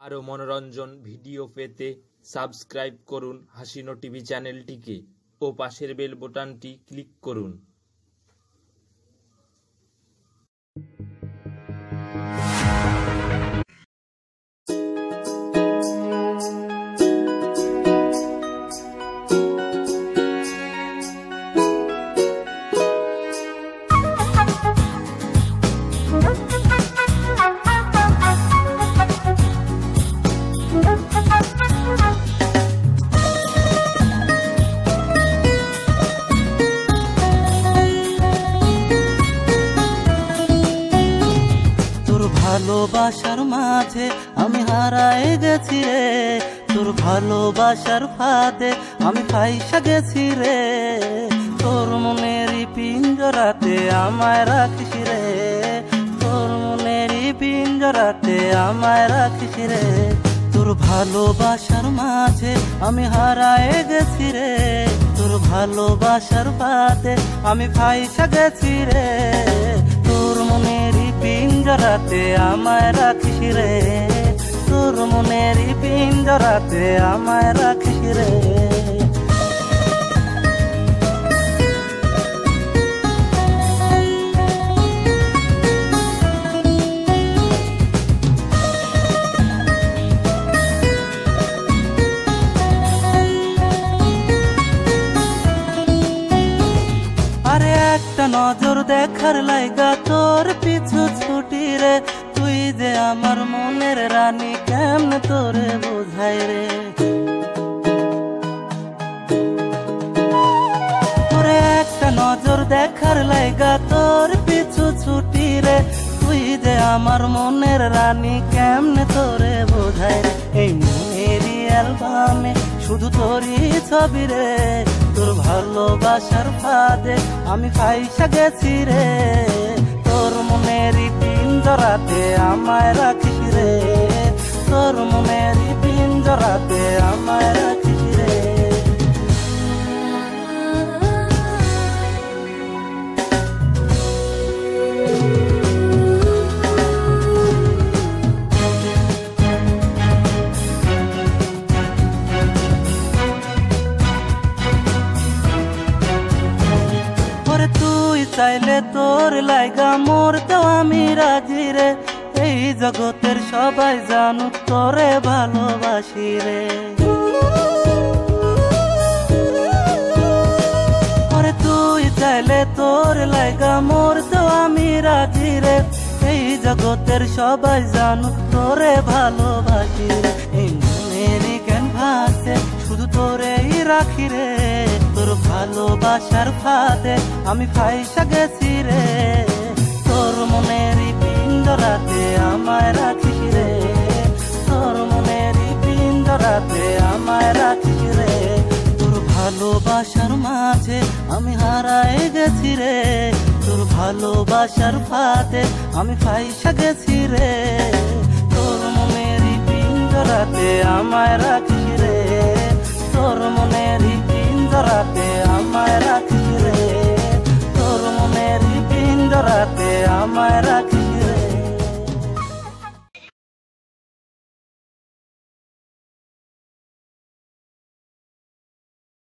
আরও মনোরঞ্জন ভিডিও পেতে সাবস্ক্রাইব করুন হাসিনো টিভি চ্যানেলটিকে ও পাশের বেল বোতামটি ক্লিক করুন। ভালোবাসার মাঝে আমি হারায় গেছি রে। তোর ভালোবাসার ফাঁদে আমি ফাইসা গেছি রে। তোর মনেরই পিঞ্জরাতে আমায় রাখিস রে। তোর মনেরই পিঞ্জরাতে আমায় রাখিস রে। তোর ভালোবাসার মাঝে আমি হারায় গেছি রে। তোর ভালোবাসার ফাঁদে আমি ফাইসা গেছি রে। পিঞ্জরাতে আমায় রাখিস রে। তোর মনেরই পিঞ্জরাতে আমায় রাখিস রে। নজর দেখার লাইগা তোর পিছু রে, তুই যে আমার মনের রানী, কেমনে তোরে বোঝাই রে? একটা নজর দেখার লাইগা তোর পিছু ছুটি রে, তুই যে আমার মনের রানী, কেমনে তোরে বোঝাই রে? এই মনেরই অ্যালবামে শুধু তোরই ছবি রে, তোর ভালোবাসার ফাঁদে আমি ফাইসা গেছি রে, তোর মনেরই পিঞ্জরাতে আমায় রাখিস রে? তোর মনেরই চাইলে তোর লাইগা মরতেও আমি রাজি রে। এই জগতের সবাই জানুক তোরে ভালোবাসি রে। তুই চাইলে তোর লাইগা মরতেও আমি রাজি রে। এই জগতের সবাই জানুক তোরে ভালোবাসি ভালোবাসার ফাঁদে আমি ফাইসা গেছি রে। তোর মনেরই পিঞ্জরাতে আমায় রাখিস রে। তোর মনেরই পিঞ্জরাতে আমায় রাখিস রে। তোর ভালোবাসার মাঝে আমি হারায় গেছি রে। তোর ভালোবাসার ফাঁদে আমি ফাইসা গেছি রে। তোর মনেরই পিঞ্জরাতে আমায় রাখিস আমায় রাখিস